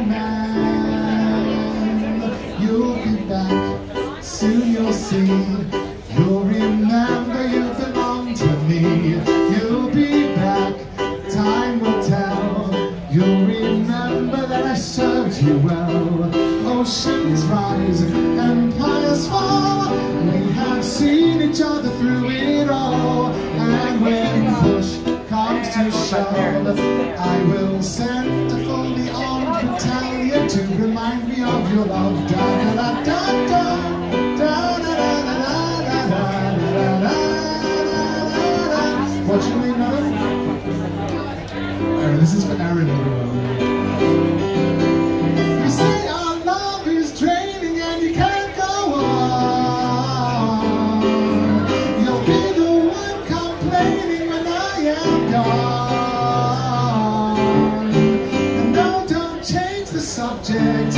man. You'll be back, soon you'll see. You'll remember you belong to me. You'll be back, time will tell. You'll remember that I served you well. Oceans rise, empires fall. We have seen each other through it all. And when push comes to shove, I will send your love. Da da da da da. Da da da da da da da da da. What you mean, madam? Alright, this is for Aaron. You say our love is draining and you can't go on. You'll be the one complaining when I am gone. And no, don't change the subject,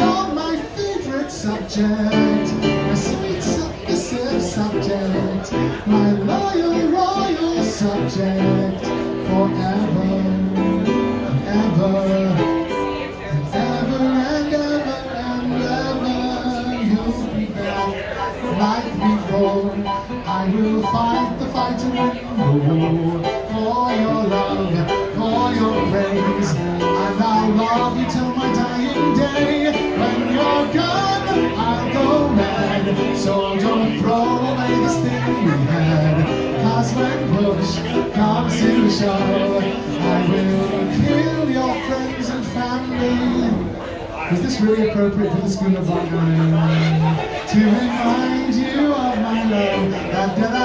you're my favorite subject. My sweet, submissive subject. My loyal, royal subject. Forever ever. Ever and ever and ever you'll be back like before. I will fight the fight and win for your love, for your praise. And I'll love you till So don't throw away this thing we had. When push comes to shove, I will kill your friends and family. Is this really appropriate for the school of art To remind you of my love. Da, da, da.